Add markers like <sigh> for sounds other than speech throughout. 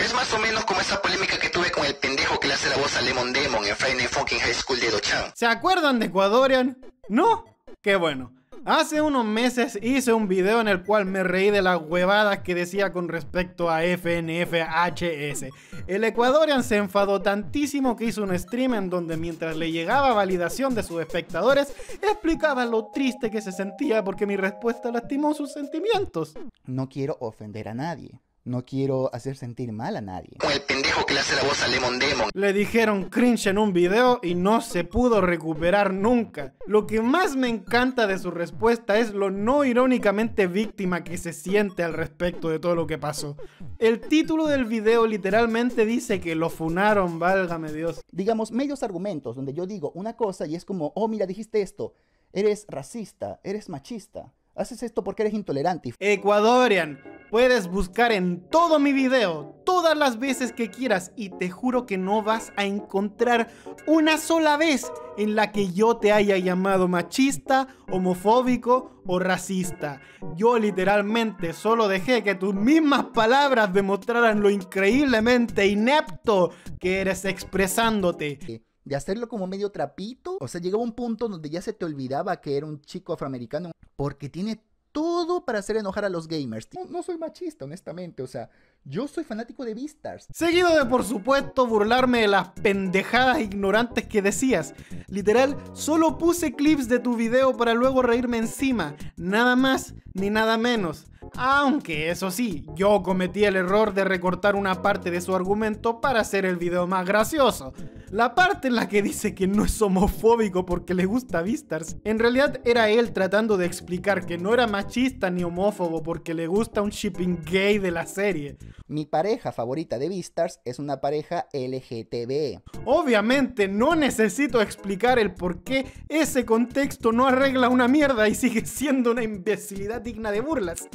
Es más o menos como esa polémica que tuve con el pendejo que le hace la voz a Lemon Demon en Friday Funkin' High School de Dochan. ¿Se acuerdan de Ecuadorian? ¿No? Qué bueno. Hace unos meses hice un video en el cual me reí de las huevadas que decía con respecto a FNFHS. El Ecuadorian se enfadó tantísimo que hizo un stream en donde mientras le llegaba validación de sus espectadores, explicaba lo triste que se sentía porque mi respuesta lastimó sus sentimientos. No quiero ofender a nadie. No quiero hacer sentir mal a nadie. Con el pendejo que le hace la voz a Lemon Demon. Le dijeron cringe en un video y no se pudo recuperar nunca. Lo que más me encanta de su respuesta es lo no irónicamente víctima que se siente al respecto de todo lo que pasó. El título del video literalmente dice que lo funaron, válgame Dios. Digamos, medios argumentos donde yo digo una cosa y es como, oh, mira, dijiste esto. Eres racista, eres machista. Haces esto porque eres intolerante. Ecuadorian, puedes buscar en todo mi video todas las veces que quieras y te juro que no vas a encontrar una sola vez en la que yo te haya llamado machista, homofóbico o racista. Yo literalmente solo dejé que tus mismas palabras demostraran lo increíblemente inepto que eres expresándote de hacerlo como medio trapito. O sea, llegaba un punto donde ya se te olvidaba que era un chico afroamericano porque tiene todo para hacer enojar a los gamers. No, soy machista, honestamente. O sea, yo soy fanático de Beastars. Seguido de, por supuesto, burlarme de las pendejadas ignorantes que decías. Literal, solo puse clips de tu video para luego reírme encima. Nada más ni nada menos. Aunque eso sí, yo cometí el error de recortar una parte de su argumento para hacer el video más gracioso. La parte en la que dice que no es homofóbico porque le gusta Vistars, en realidad era él tratando de explicar que no era machista ni homófobo porque le gusta un shipping gay de la serie. Mi pareja favorita de Vistars es una pareja LGTB. Obviamente no necesito explicar el por qué ese contexto no arregla una mierda y sigue siendo una imbecilidad digna de burlas.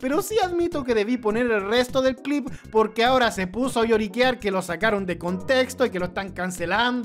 Pero sí admito que debí poner el resto del clip porque ahora se puso a lloriquear que lo sacaron de contexto y que lo están cancelando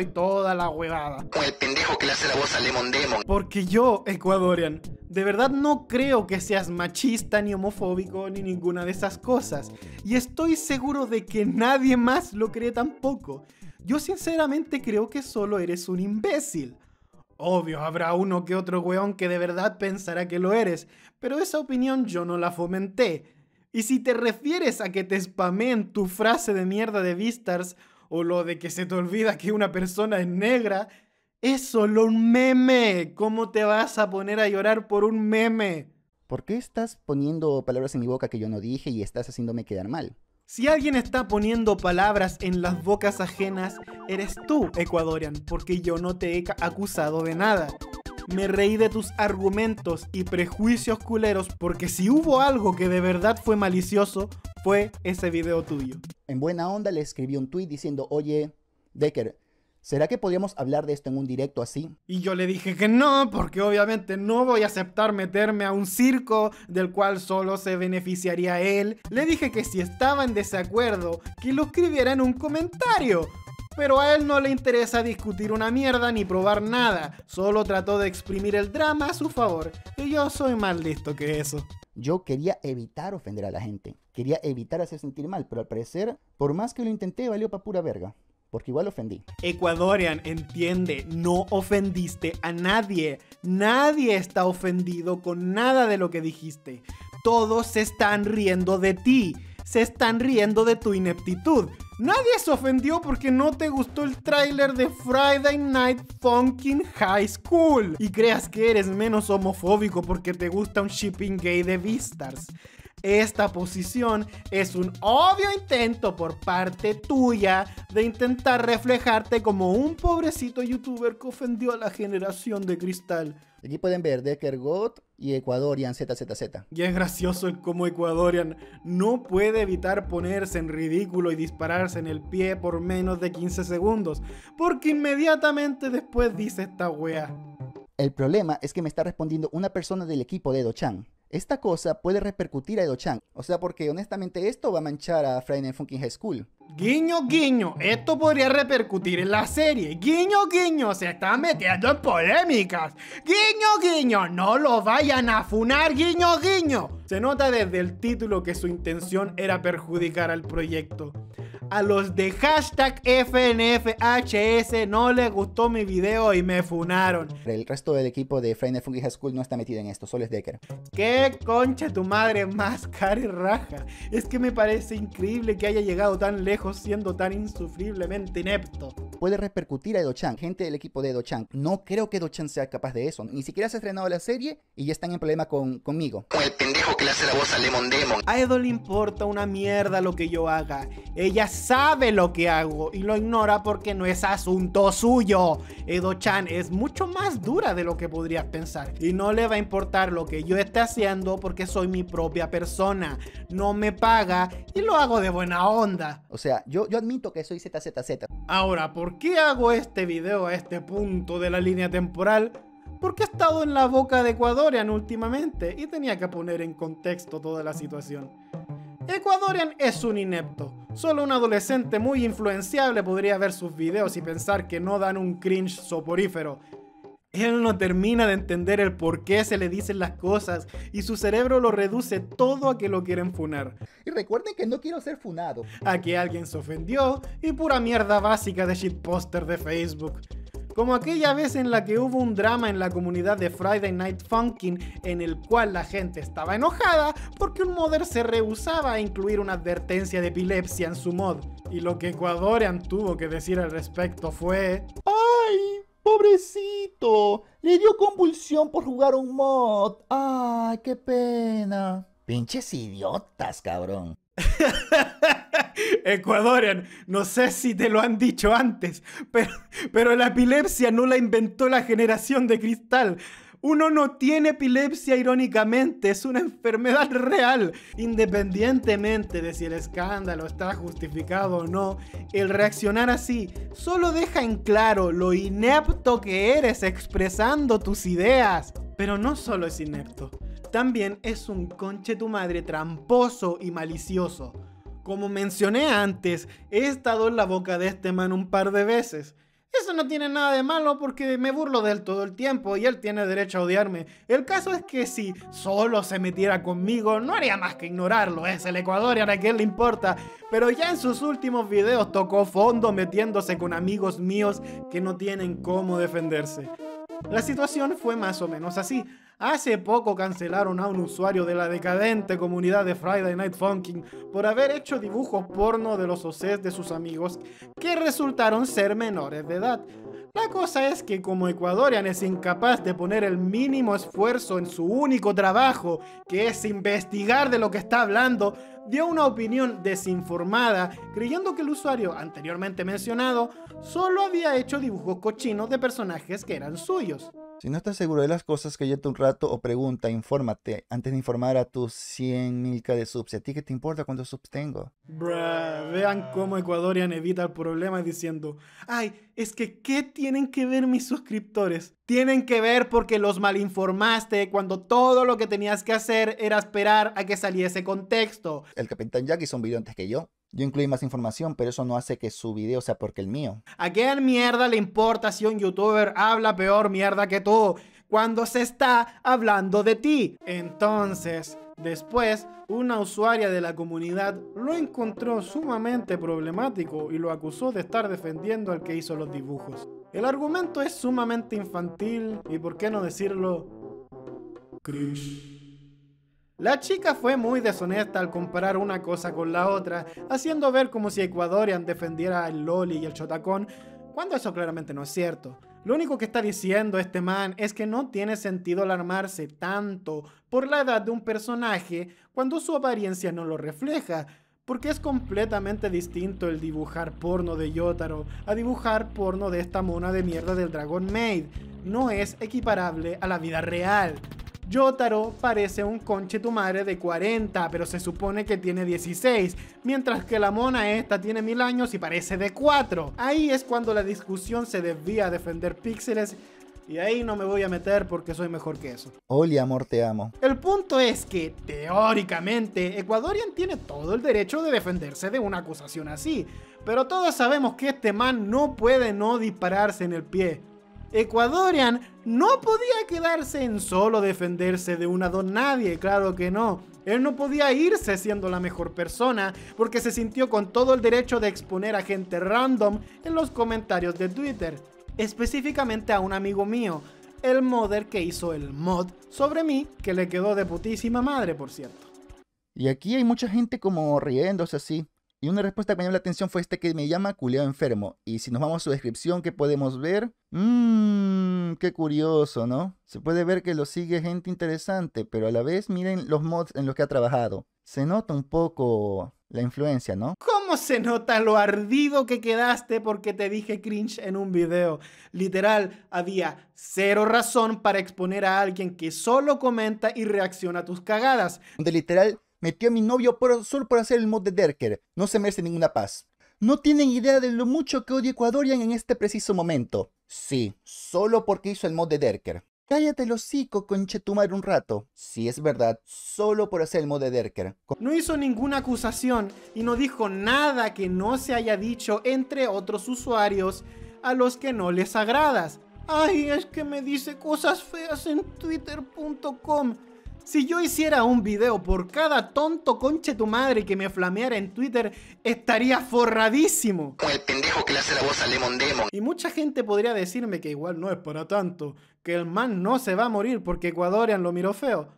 y toda la huevada. Con el pendejo que le hace la voz a Lemon Demon. Porque yo, Ecuadorian, de verdad no creo que seas machista ni homofóbico ni ninguna de esas cosas. Y estoy seguro de que nadie más lo cree tampoco. Yo sinceramente creo que solo eres un imbécil. Obvio, habrá uno que otro weón que de verdad pensará que lo eres, pero esa opinión yo no la fomenté. Y si te refieres a que te spameen tu frase de mierda de Vistars o lo de que se te olvida que una persona es negra, es solo un meme. ¿Cómo te vas a poner a llorar por un meme? ¿Por qué estás poniendo palabras en mi boca que yo no dije y estás haciéndome quedar mal? Si alguien está poniendo palabras en las bocas ajenas, eres tú, Ecuadorian, porque yo no te he acusado de nada. Me reí de tus argumentos y prejuicios culeros porque si hubo algo que de verdad fue malicioso, fue ese video tuyo. En buena onda le escribí un tweet diciendo, oye, Decker, ¿Será que podríamos hablar de esto en un directo así? Y yo le dije que no, porque obviamente no voy a aceptar meterme a un circo del cual solo se beneficiaría él. Le dije que si estaba en desacuerdo, que lo escribiera en un comentario. Pero a él no le interesa discutir una mierda ni probar nada, solo trató de exprimir el drama a su favor. Y yo soy más listo que eso. Yo quería evitar ofender a la gente, quería evitar hacer sentir mal, pero al parecer, por más que lo intenté, valió pa' pura verga porque igual ofendí. Ecuadorian, entiende, no ofendiste a nadie. Nadie está ofendido con nada de lo que dijiste. Todos se están riendo de ti. Se están riendo de tu ineptitud. Nadie se ofendió porque no te gustó el tráiler de Friday Night Funkin' High School y creas que eres menos homofóbico porque te gusta un shipping gay de Vistars. Esta posición es un obvio intento por parte tuya de intentar reflejarte como un pobrecito youtuber que ofendió a la generación de cristal. Aquí pueden ver Decker God y Ecuadorian ZZZ. Y es gracioso el cómo Ecuadorian no puede evitar ponerse en ridículo y dispararse en el pie por menos de 15 segundos, porque inmediatamente después dice esta wea. El problema es que me está respondiendo una persona del equipo de Dochan esta cosa puede repercutir a Edo-chan. O sea, porque honestamente esto va a manchar a Friday Night Funkin' High School. Guiño, guiño, esto podría repercutir en la serie. Guiño, guiño, se está metiendo en polémicas. Guiño, guiño, no lo vayan a funar, guiño, guiño. Se nota desde el título que su intención era perjudicar al proyecto. A los de hashtag FNFHS no les gustó mi video y me funaron. El resto del equipo de Friday Funky High School no está metido en esto, solo es Decker. ¿Qué concha tu madre más cara y raja? Es que me parece increíble que haya llegado tan lejos siendo tan insufriblemente inepto. Puede repercutir a Edo-chan, gente del equipo de Edo-chan. No creo que Edo-chan sea capaz de eso. Ni siquiera se ha estrenado la serie y ya están en problema con, conmigo. Con el pendejo que le hace la voz a Lemon Demon. A Edo le importa una mierda lo que yo haga. Ella sabe lo que hago y lo ignora porque no es asunto suyo. Edo-chan es mucho más dura de lo que podrías pensar. Y no le va a importar lo que yo esté haciendo porque soy mi propia persona. No me paga y lo hago de buena onda. O sea, yo, yo admito que soy ZZZ. Ahora, ¿por qué hago este video a este punto de la línea temporal? Porque he estado en la boca de Ecuadorian últimamente y tenía que poner en contexto toda la situación. Ecuadorian es un inepto. Solo un adolescente muy influenciable podría ver sus videos y pensar que no dan un cringe soporífero. Él no termina de entender el por qué se le dicen las cosas y su cerebro lo reduce todo a que lo quieren funar. Y recuerden que no quiero ser funado. A que alguien se ofendió y pura mierda básica de shitposter de Facebook. Como aquella vez en la que hubo un drama en la comunidad de Friday Night Funkin' en el cual la gente estaba enojada porque un modder se rehusaba a incluir una advertencia de epilepsia en su mod. Y lo que Ecuadorian tuvo que decir al respecto fue... ¡Ay! Pobrecito, le dio convulsión por jugar un mod. Ay, qué pena. Pinches idiotas, cabrón. <laughs> Ecuadorian, no sé si te lo han dicho antes, pero, pero la epilepsia no la inventó la generación de cristal. Uno no tiene epilepsia irónicamente, es una enfermedad real. Independientemente de si el escándalo está justificado o no, el reaccionar así solo deja en claro lo inepto que eres expresando tus ideas. Pero no solo es inepto, también es un conche tu madre tramposo y malicioso. Como mencioné antes, he estado en la boca de este man un par de veces. Eso no tiene nada de malo porque me burlo de él todo el tiempo y él tiene derecho a odiarme. El caso es que si solo se metiera conmigo, no haría más que ignorarlo. Es el Ecuador y a quien le importa. Pero ya en sus últimos videos tocó fondo metiéndose con amigos míos que no tienen cómo defenderse. La situación fue más o menos así. Hace poco cancelaron a un usuario de la decadente comunidad de Friday Night Funkin' por haber hecho dibujos porno de los OCs de sus amigos que resultaron ser menores de edad. La cosa es que como Ecuadorian es incapaz de poner el mínimo esfuerzo en su único trabajo, que es investigar de lo que está hablando, dio una opinión desinformada, creyendo que el usuario anteriormente mencionado solo había hecho dibujos cochinos de personajes que eran suyos. Si no estás seguro de las cosas, cállate un rato o pregunta, infórmate antes de informar a tus 100 milka de subs. ¿A ti qué te importa cuántos subs tengo? Bruh, vean cómo Ecuadorian evita el problema diciendo, ay, es que ¿qué tienen que ver mis suscriptores? Tienen que ver porque los malinformaste cuando todo lo que tenías que hacer era esperar a que saliese contexto. El Capitán Jack hizo un video antes que yo. Yo incluí más información, pero eso no hace que su video sea porque el mío. ¿A qué mierda le importa si un youtuber habla peor mierda que tú cuando se está hablando de ti? Entonces, después, una usuaria de la comunidad lo encontró sumamente problemático y lo acusó de estar defendiendo al que hizo los dibujos. El argumento es sumamente infantil y, por qué no decirlo, cringe. La chica fue muy deshonesta al comparar una cosa con la otra, haciendo ver como si Ecuadorian defendiera el Loli y el Chotacón, cuando eso claramente no es cierto. Lo único que está diciendo este man es que no tiene sentido alarmarse tanto por la edad de un personaje cuando su apariencia no lo refleja, porque es completamente distinto el dibujar porno de Yotaro a dibujar porno de esta mona de mierda del Dragon Maid. No es equiparable a la vida real. Yotaro parece un conche tu madre de 40, pero se supone que tiene 16, mientras que la mona esta tiene mil años y parece de 4. Ahí es cuando la discusión se desvía a defender píxeles y ahí no me voy a meter porque soy mejor que eso. Oli, amor, te amo. El punto es que, teóricamente, Ecuadorian tiene todo el derecho de defenderse de una acusación así. Pero todos sabemos que este man no puede no dispararse en el pie. Ecuadorian no podía quedarse en solo defenderse de una don nadie, claro que no. Él no podía irse siendo la mejor persona porque se sintió con todo el derecho de exponer a gente random en los comentarios de Twitter, específicamente a un amigo mío, el modder que hizo el mod sobre mí, que le quedó de putísima madre, por cierto. Y aquí hay mucha gente como riéndose así. Y una respuesta que me llamó la atención fue este que me llama culiao enfermo. Y si nos vamos a su descripción, ¿qué podemos ver? Mmm, qué curioso, ¿no? Se puede ver que lo sigue gente interesante, pero a la vez miren los mods en los que ha trabajado. Se nota un poco la influencia, ¿no? ¿Cómo se nota lo ardido que quedaste porque te dije cringe en un video? Literal, había cero razón para exponer a alguien que solo comenta y reacciona a tus cagadas. Donde literal metió a mi novio por, solo por hacer el mod de Derker. No se merece ninguna paz. No tienen idea de lo mucho que odia Ecuadorian en este preciso momento. Sí, solo porque hizo el mod de Derker. Cállate el hocico, conchetumar un rato. Sí, es verdad, solo por hacer el mod de Derker. No hizo ninguna acusación y no dijo nada que no se haya dicho entre otros usuarios a los que no les agradas. Ay, es que me dice cosas feas en twitter.com. Si yo hiciera un video por cada tonto conche tu madre que me flameara en Twitter, estaría forradísimo. Con el pendejo que le hace la voz a Lemon Demon. Y mucha gente podría decirme que igual no es para tanto, que el man no se va a morir porque Ecuadorian lo miró feo.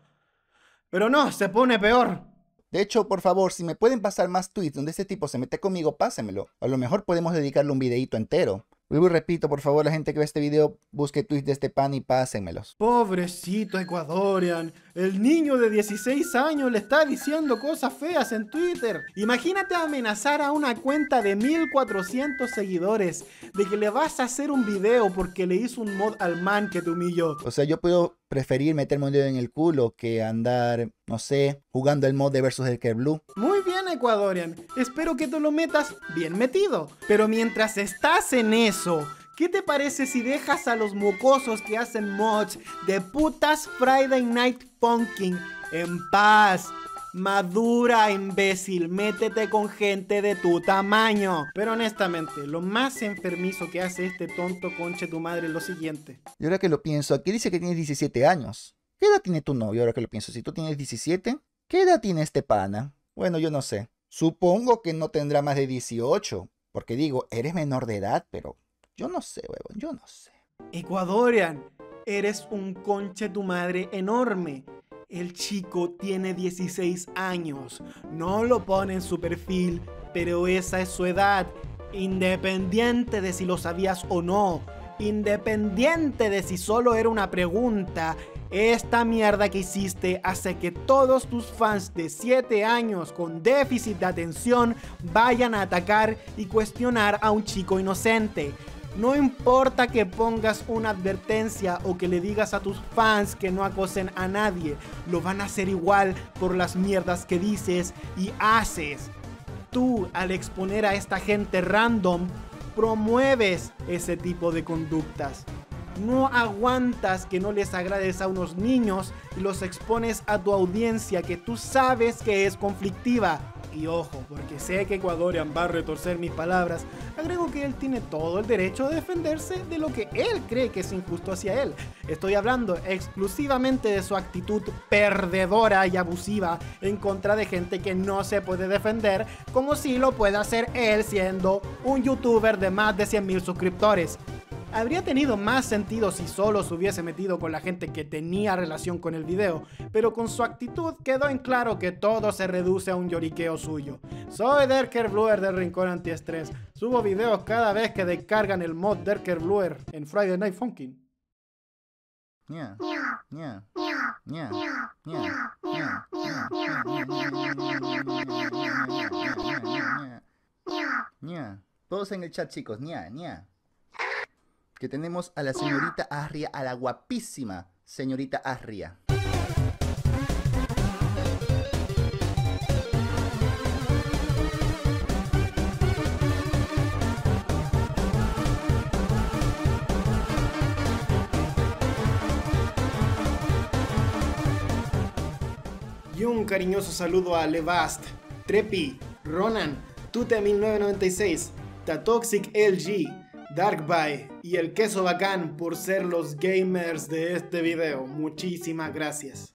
Pero no, se pone peor. De hecho, por favor, si me pueden pasar más tweets donde ese tipo se mete conmigo, pásenmelo. A lo mejor podemos dedicarle un videito entero. Vuelvo y repito, por favor, la gente que ve este video, busque tweets de este pan y pásenmelos. Pobrecito Ecuadorian, el niño de 16 años le está diciendo cosas feas en Twitter. Imagínate amenazar a una cuenta de 1400 seguidores de que le vas a hacer un video porque le hizo un mod al man que te humilló. O sea, yo puedo preferir meterme un dedo en el culo que andar, no sé, jugando el mod de versus el Blue. Muy bien, Ecuadorian. Espero que te lo metas bien metido. Pero mientras estás en eso, ¿Qué te parece si dejas a los mocosos que hacen mods de putas Friday Night Funkin' en paz? Madura, imbécil, métete con gente de tu tamaño. Pero honestamente, lo más enfermizo que hace este tonto conche tu madre es lo siguiente. Y ahora que lo pienso, aquí dice que tienes 17 años. ¿Qué edad tiene tu novio ahora que lo pienso? Si tú tienes 17, ¿qué edad tiene este pana? Bueno, yo no sé. Supongo que no tendrá más de 18. Porque digo, eres menor de edad, pero yo no sé, huevón, yo no sé. Ecuadorian, eres un conche tu madre enorme. El chico tiene 16 años. No lo pone en su perfil, pero esa es su edad. Independiente de si lo sabías o no. Independiente de si solo era una pregunta. Esta mierda que hiciste hace que todos tus fans de 7 años con déficit de atención vayan a atacar y cuestionar a un chico inocente. No importa que pongas una advertencia o que le digas a tus fans que no acosen a nadie, lo van a hacer igual por las mierdas que dices y haces. Tú, al exponer a esta gente random, promueves ese tipo de conductas. No aguantas que no les agrades a unos niños y los expones a tu audiencia que tú sabes que es conflictiva y ojo, porque sé que Ecuadorian va a retorcer mis palabras, agrego que él tiene todo el derecho a defenderse de lo que él cree que es injusto hacia él. Estoy hablando exclusivamente de su actitud perdedora y abusiva en contra de gente que no se puede defender, como si lo puede hacer él siendo un youtuber de más de 100.000 suscriptores habría tenido más sentido si solo se hubiese metido con la gente que tenía relación con el video, pero con su actitud quedó en claro que todo se reduce a un lloriqueo suyo. Soy Derker Bluer del Rincón Antiestrés. Subo videos cada vez que descargan el mod Derker Bluer en Friday Night Funkin'. Todos en el chat, chicos. Que tenemos a la señorita Arria, a la guapísima señorita Arria. Y un cariñoso saludo a Levast, Trepi, Ronan, Tute1996, Tatoxic LG, Darkby y el queso bacán por ser los gamers de este video. Muchísimas gracias.